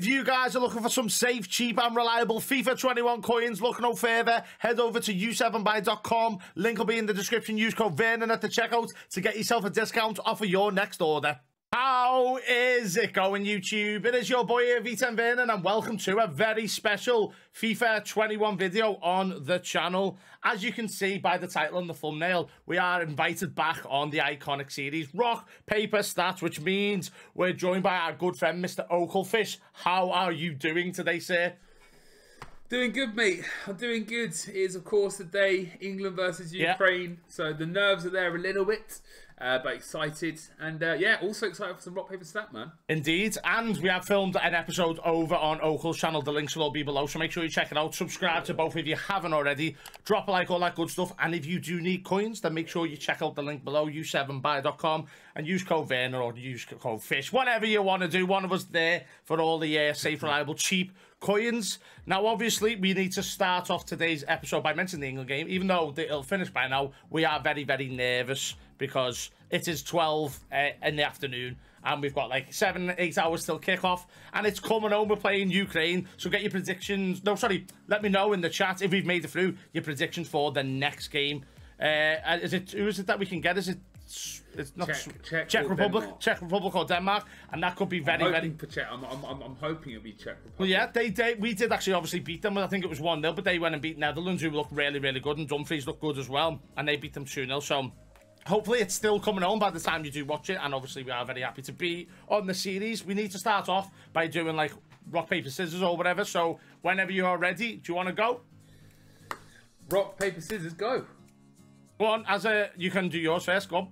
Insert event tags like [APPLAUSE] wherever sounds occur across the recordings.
If you guys are looking for some safe, cheap, and reliable FIFA 21 coins, look no further. Head over to u7buy.com. Link will be in the description. Use code Vernon at the checkout to get yourself a discount off of your next order. How is it going, YouTube? It is your boy here, V10 Vernon, and welcome to a very special FIFA 21 video on the channel. As you can see by the title and the thumbnail, we are invited back on the iconic series Rock, Paper, Stats, which means we're joined by our good friend, Mr. Oakelfish. How are you doing today, sir? Doing good, mate. I'm doing good. It is, of course, the day England versus Ukraine. Yeah. So the nerves are there a little bit, uh, but excited. And uh, yeah, also excited for some rock, paper, stat, man. Indeed. And we have filmed an episode over on Oakel's channel. The links will all be below. So make sure you check it out. Subscribe to both if you haven't already. Drop a like, all that good stuff. And if you do need coins, then make sure you check out the link below, u7buy.com, and use code Vernon or use code FISH. Whatever you want to do. One of us there for all the uh, safe, reliable, cheap coins. Now, obviously, we need to start off today's episode by mentioning the England game. Even though it'll finish by now, we are very, very nervous because it is 12 uh, in the afternoon and we've got like seven, eight hours till kickoff, and it's coming home. We're playing Ukraine, so get your predictions. No, sorry, let me know in the chat if we've made it through your predictions for the next game. Uh, is it who is it that we can get? Is it it's not Czech, Czech, Czech Republic, Denmark. Czech Republic or Denmark, and that could be very, I'm very. For Czech, I'm, I'm, I'm hoping it'll be Czech Republic. Well, yeah, they, they we did actually obviously beat them. I think it was one 0 but they went and beat Netherlands, who looked really, really good, and Dumfries looked good as well, and they beat them two 0 So hopefully it's still coming on by the time you do watch it, and obviously we are very happy to be on the series. We need to start off by doing like rock paper scissors or whatever. So whenever you are ready, do you want to go? Rock paper scissors, go. Go on, as a you can do yours first. Go on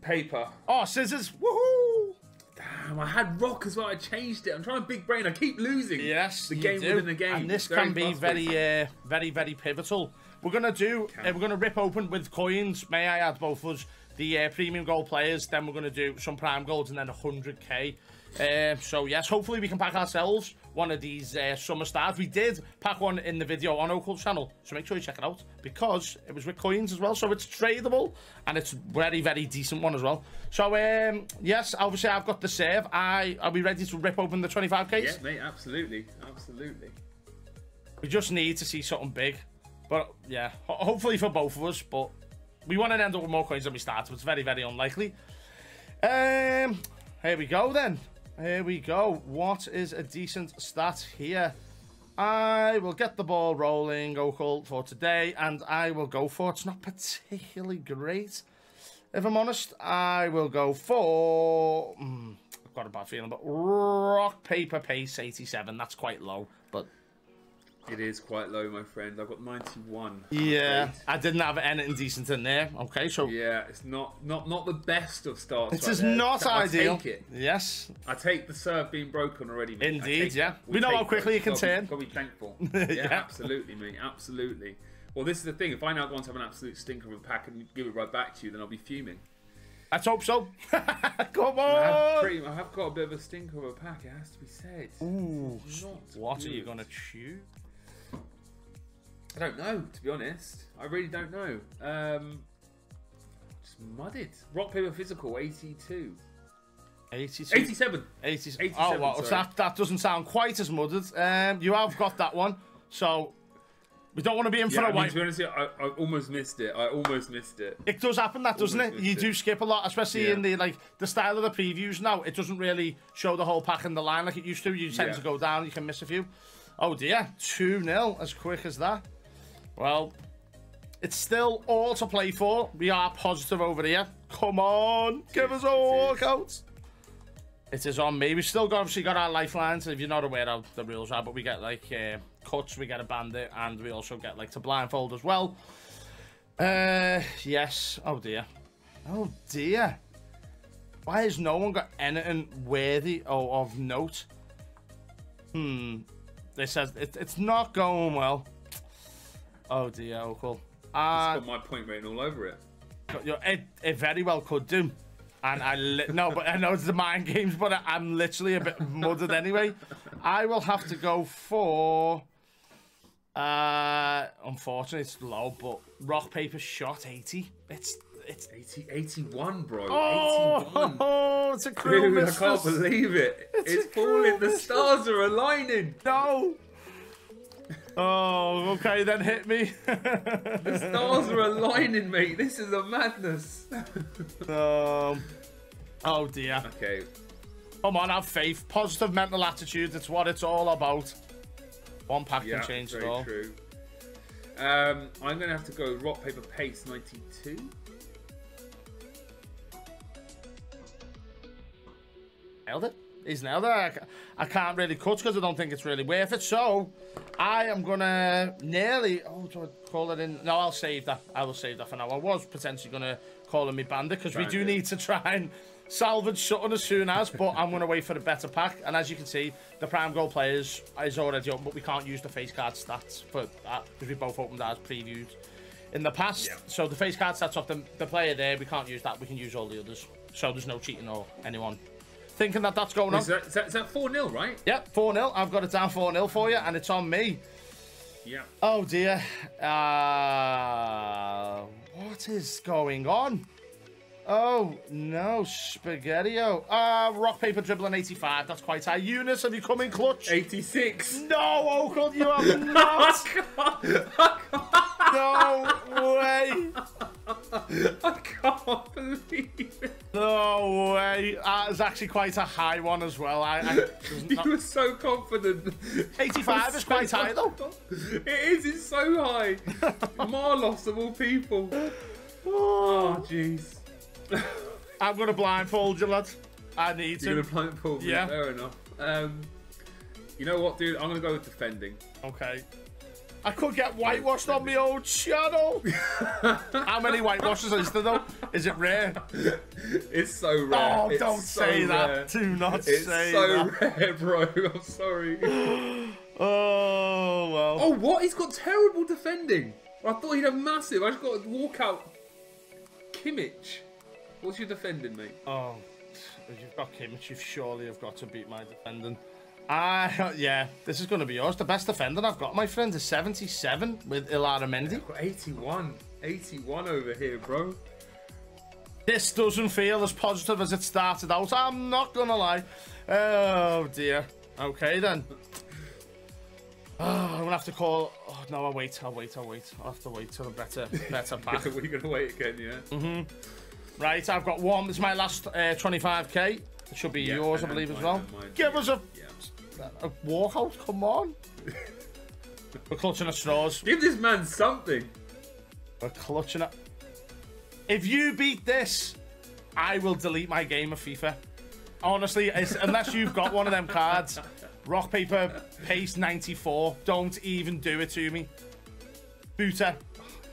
paper. Oh, scissors! Woohoo! Damn, I had rock as well. I changed it. I'm trying to big brain. I keep losing. Yes, the game do. within the game. And this very can be very, uh, very, very pivotal. We're gonna do. Uh, we're gonna rip open with coins. May I add both of us? The uh, premium gold players. Then we're gonna do some prime golds and then 100k. Uh, so yes, hopefully we can pack ourselves one of these uh, summer stars. We did pack one in the video on Oakel's channel, so make sure you check it out because it was with coins as well, so it's tradable and it's very, very decent one as well. So um, yes, obviously I've got the save. I are we ready to rip open the 25 case? Yeah, mate, absolutely, absolutely. We just need to see something big, but yeah, ho hopefully for both of us. But we want to end up with more coins than we started. So it's very, very unlikely. Um, here we go then. Here we go. What is a decent stat here? I will get the ball rolling, Oakel, for today, and I will go for, it's not particularly great. If I'm honest, I will go for, hmm, I've got a bad feeling, but rock, paper, pace, 87. That's quite low, but it is quite low, my friend. I've got 91. Yeah, I didn't have anything decent in there. Okay, so yeah, it's not not not the best of starts. It right is there. not I ideal. Take it. Yes, I take the serve being broken already. Mate. Indeed, yeah. We, we know how quickly you can turn. Gotta be thankful. [LAUGHS] yeah, yeah, absolutely, mate. Absolutely. Well, this is the thing. If I now go on to have an absolute stinker of a pack and give it right back to you, then I'll be fuming. Let's hope so. [LAUGHS] Come on. I have, pretty, I have, got a bit of a stinker of a pack. It has to be said. Ooh. What good. are you gonna choose? I don't know, to be honest. I really don't know. Um, just mudded. Rock, paper, physical, 82. 82. 87. 87. Oh, well, that, that doesn't sound quite as mudded. Um, you have got that one. So, we don't want to be in for yeah, a while. To be honest, I, I almost missed it. I almost missed it. It does happen, that doesn't almost it? You it. do skip a lot, especially yeah. in the like the style of the previews now. It doesn't really show the whole pack in the line like it used to. You tend yeah. to go down, you can miss a few. Oh dear, 2 0 as quick as that. Well, it's still all to play for. We are positive over here. Come on, give us a walkout. It is on me. We've still got, obviously got our lifelines. If you're not aware of the rules are, but we get like uh, cuts, we get a bandit, and we also get like to blindfold as well. Uh, yes. Oh dear. Oh dear. Why has no one got anything worthy or of note? Hmm. They says it, it's not going well. Oh dear, Oakel. Uh, it's got my point written all over it. It, it very well could do. And I no, but I know it's the mind games, but I, am literally a bit muddled anyway. I will have to go for. Uh, unfortunately, it's low, but rock paper shot 80. It's it's 80, 81, bro. oh, 81. oh [LAUGHS] it's a crew Dude, I can't believe it. It's It's, falling. The stars are aligning. No. Oh, okay, then hit me. [LAUGHS] The stars are aligning, mate. This is a madness. um, oh dear. okay. Come on, have faith. Positive mental attitude. It's what it's all about. One pack Yeah, can change it all. true. Um, I'm going to have to go rock, paper, paste 92. Nailed it. He's now it. I, I can't really cut because I don't think it's really worth it. So I am gonna nearly. Oh, do I call it in? No, I'll save that. I will save that for now. I was potentially gonna call him me bandit because we do need to try and salvage something as soon as. But I'm gonna wait for the better pack. And as you can see, the prime goal players is already open, but we can't use the face card stats for that because we both opened ours previewed in the past. Yeah. So the face card stats of the, the player there, we can't use that. We can use all the others. So there's no cheating or anyone thinking that that's going on. Is that, is that, is that 4 0, right? Yep, 4 0. I've got it down 4 0 for you, and it's on me. Yeah. Oh dear. Uh, what is going on? Oh no, Spaghettio. Uh, rock, paper, dribbling 85. That's quite high. Eunice, have you come in clutch? 86. No, Oakland, you [LAUGHS] have not. no way. [LAUGHS] [LAUGHS] I can't believe it. No way. Uh, it's actually quite a high one as well. I, I [LAUGHS] You were so confident. 85 is quite high, though. [LAUGHS] It is, it's so high. Marlos of all people. Oh, jeez. I'm gonna blindfold you, lad. I need You're to. gonna blindfold me. Yeah. Fair enough. Um, you know what, dude? I'm gonna go with defending. Okay. I could get whitewashed on my old channel. [LAUGHS] How many whitewashes is there though? Is it rare? It's so rare. Oh, It's don't so say that. rare. Do not It's say so that. [LAUGHS] rare, bro. I'm sorry. [GASPS] Oh well. oh, what? He's got terrible defending. I thought he'd have massive. I just got to walk out. Kimmich. What's your defending, mate? Oh, if you've got Kimmich, you've surely have got to beat my defending. Ah, yeah, this is going to be yours. The best defender I've got, my friend, is 77 with Ilara Mendy. I've got 81. 81 over here, bro. This doesn't feel as positive as it started out. I'm not gonna lie. Oh dear. Okay then. Oh, [SIGHS] I'm gonna have to call. Oh no, I'll wait. I'll wait. I'll wait. I'll have to wait till a better, better [LAUGHS] pack. We're going to wait again, yeah? Mm. Right, I've got one. This is my last uh, 25k. It should be Yeah, yours, I believe, as well. Give us a, Yeah. Uh, a walkout. Come on. We're clutching at straws. Give this man something. We're clutching it. If you beat this, I will delete my game of FIFA. Honestly, it's, unless you've got one of them cards, rock paper paste 94. Don't even do it to me. Booter.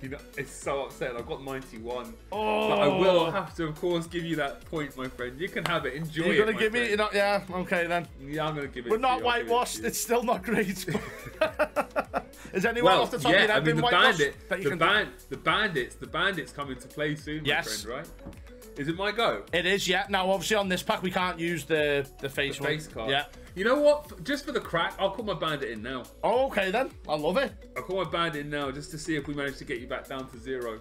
You know, it's so upset. I've got 91. Oh, But I will oh. have to, of course, give you that point, my friend. You can have it. Enjoy You're it. gonna give me? friend. You're not, yeah. Okay then. Yeah, I'm gonna give it. We're to not it whitewashed. It's still not great. [LAUGHS] [LAUGHS] Is anyone Well, off the top of your yeah, head I mean been the whitewashed? bandit, the band, the bandits, the bandits come into play soon, my Yes. friend. Right? Is it my go? It is, yeah. Now, obviously, on this pack, we can't use the the face The one. face card. Yeah. You know what? Just for the crack, I'll call my bandit in now. Oh, okay then. I love it. I'll call my bandit in now just to see if we manage to get you back down to zero.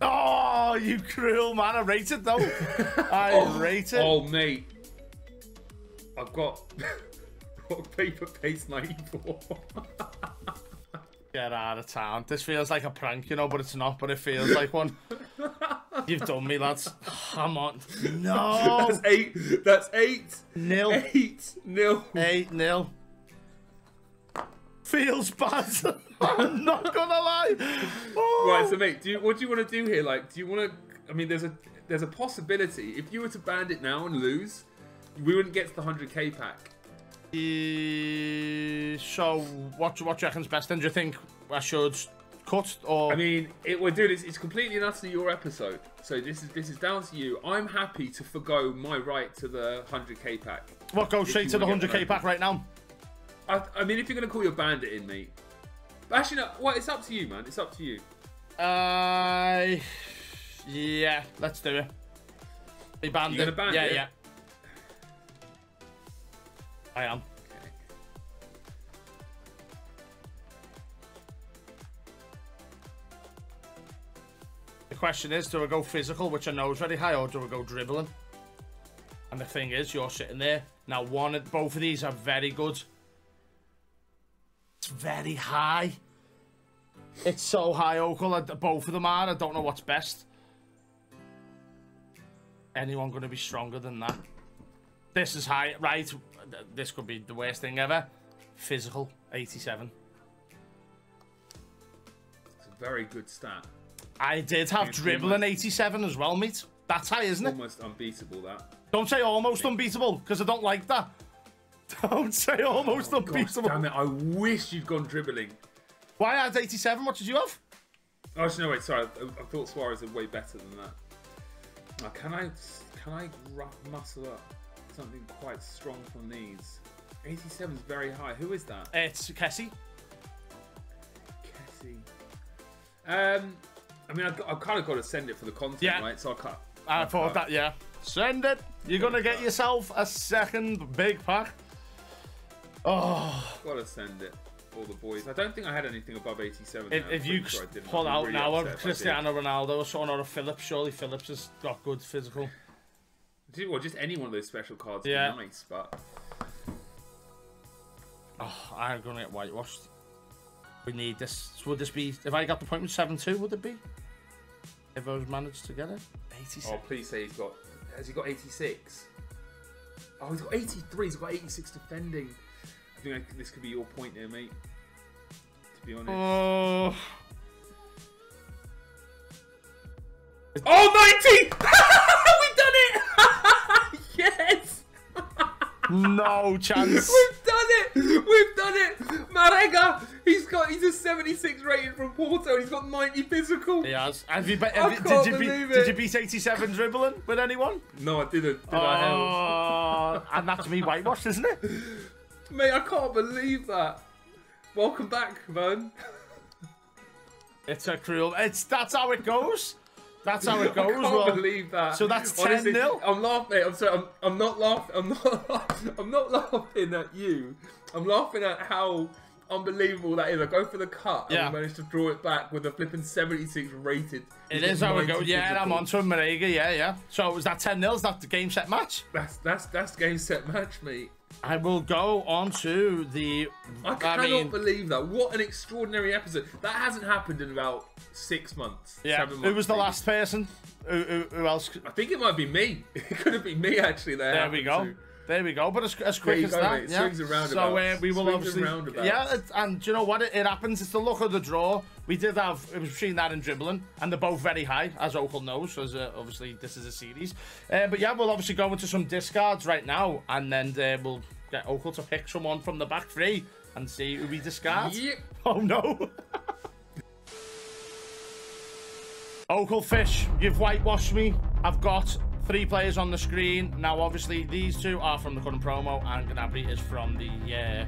Oh, you cruel man. I rate it though. [LAUGHS] I oh, rate it. Oh, mate. I've got [LAUGHS] rock, paper, paste 94. Get out of town. This feels like a prank, you know, but it's not. But it feels like one. [LAUGHS] You've done me, lads. Come on. No. That's eight. That's eight. Nil. Eight nil. Eight nil. Feels bad. [LAUGHS] I'm not gonna lie. Oh. Right, so mate, do you, what do you want to do here? Like, do you want to? I mean, there's a there's a possibility if you were to band it now and lose, we wouldn't get to the hundred k pack. Eh, so, what, what do you reckon's best? Then do you think I should cut or? I mean, it would do It's, it's completely and utterly your episode, so this is this is down to you. I'm happy to forgo my right to the hundred k pack. what go straight to the 100k pack right now? I, I mean, if you're gonna call your bandit in, mate. But actually, no. Well, it's up to you, man. It's up to you. Uh, yeah, let's do it. Be banned. You gonna ban yeah, it? yeah. I am. Question is, do I go physical, which I know is very high, or do I go dribbling? And the thing is, you're sitting there. Now, one, both of these are very good. It's very high. It's so high, Oakel. Both of them are. I don't know what's best. Anyone going to be stronger than that? This is high, right? This could be the worst thing ever. Physical, 87. It's a very good stat. I did have dribbling 87 as well, mate. That's high, isn't it? Almost unbeatable, that. Don't say almost unbeatable, because I don't like that. [LAUGHS] Don't say almost oh, unbeatable. Gosh, damn it, I wish you'd gone dribbling. Why I had 87? What did you have? Oh, no, wait, sorry. I, I thought Suarez was way better than that. Now, can I can I muscle up something quite strong from these? 87 is very high. Who is that? It's Kessie. Kessie. Um, I mean, I've, I've kind of got to send it for the content, yeah. right? So I cut. I thought that, yeah. Send it. You're gonna get yourself a second big pack. Oh. Gotta send it. All the boys. I don't think I had anything above 87. If, if you sure pull out really now Cristiano Ronaldo or someone or a Phillips, surely Phillips has got good physical. Or just any one of those special cards yeah. nice, but. Oh, I'm gonna get whitewashed. We need this. Would this be if I got the point with seven two? Would it be? If I was managed to get it, 86. Oh, please say he's got. Has he got 86? Oh, he's got 83. He's got 86 defending. I think I, this could be your point there, mate. To be honest. Oh. Oh, 90! [LAUGHS] We've done it! [LAUGHS] yes! no chance. [LAUGHS] We've done it! We've done it! Marega! He's got he's a 76 rated from Porto and he's got 90 physical. He has. Have you, be, have, did, you beat, it. did you beat 87 dribbling with anyone? No, I didn't. Did oh, I and that's me whitewashed, isn't it? Mate, I can't believe that. Welcome back, man. It's a cruel. It's that's how it goes. That's how it goes. [LAUGHS] I can't well, believe that. So that's ten 0 I'm laughing. I'm sorry. I'm, I'm not laughing. I'm not. [LAUGHS] I'm not laughing at you. I'm laughing at how unbelievable that is. I go for the cut and yeah. managed to draw it back with a flipping 76 rated. It is how it goes. Yeah, I'm on to Marega. Yeah, yeah. So was that 10 0? Is that the game set match? That's that's that's game set match, mate. I will go on to the. I cannot I mean, believe that. What an extraordinary episode. That hasn't happened in about six months. Yeah. Months, who was the maybe. last person? Who, who, who, else? I think it might be me. [LAUGHS] It could have been me actually. There. There we go. There we go. But as, as quick as go, that, mate. yeah. So uh, we will Swings obviously, yeah. And you know what? It, it, happens. It's the luck of the draw. We did have it was between that and dribbling, and they're both very high, as Oakel knows. As uh, obviously this is a series. Uh, but yeah, we'll obviously go into some discards right now, and then uh, we'll get Oakel to pick someone from the back three and see who we discard. Yep. [LAUGHS] Oh no. [LAUGHS] Oakel Fish, you've whitewashed me. I've got three players on the screen. Now, obviously, these two are from the current promo, and Gnabry is from the uh,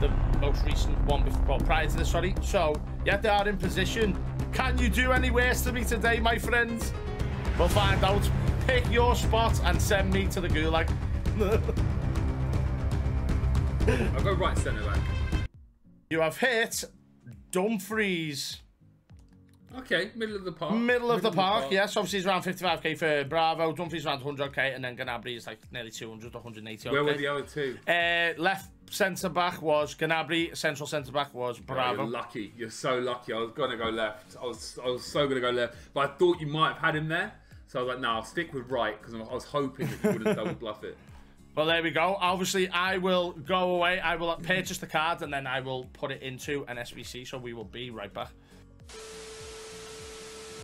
the most recent one before, well, prior to this, sorry. So, yeah, they are in position. Can you do any worse to me today, my friends? We'll find out. Pick your spot and send me to the gulag. [LAUGHS] I'll go right centre back. You have hit Dumfries. Okay, middle of the park. Middle of, the, park, park, yes. Obviously, it's around 55k for Bravo. Dumfries around 100k, and then Gnabry is like nearly 200 180 Where were the other two? Uh, left centre back was Gnabry. Central centre back was Bravo. Oh, you're lucky. You're so lucky. I was gonna go left. I was I was so gonna go left, but I thought you might have had him there. So I was like, no, I'll stick with right because I was hoping that you wouldn't [LAUGHS] double bluff it. Well, there we go. Obviously, I will go away. I will purchase the card and then I will put it into an SBC. So we will be right back.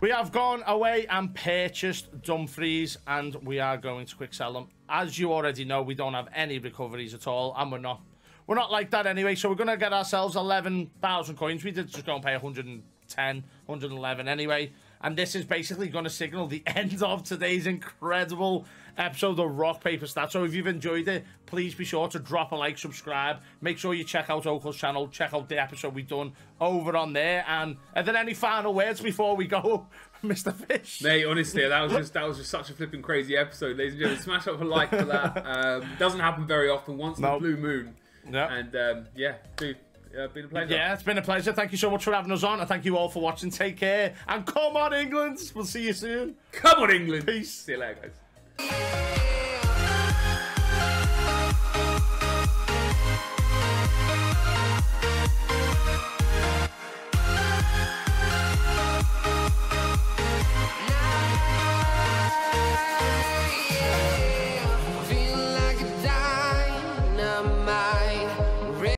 We have gone away and purchased Dumfries and we are going to quick sell them. As you already know, we don't have any recoveries at all and we're not we're not like that anyway. So we're going to get ourselves 11,000 coins. We did just go and pay 110, 111 anyway. And this is basically going to signal the [LAUGHS] end of today's incredible episode of Rock Paper Stats. So if you've enjoyed it, please be sure to drop a like, subscribe. Make sure you check out Oakel's channel. Check out the episode we've done over on there. And are there any final words before we go, [LAUGHS] Mr. Fish? Mate, honestly, that was just that was just such a flipping crazy episode, ladies and gentlemen. Smash up a like for that. [LAUGHS] Um, doesn't happen very often. Once nope. the blue moon. Yeah. And um, yeah, dude Yeah, been a pleasure. Yeah, it's been a pleasure. Thank you so much for having us on, and thank you all for watching. Take care, and come on, England. We'll see you soon. Come on, England. Peace. See you later, guys.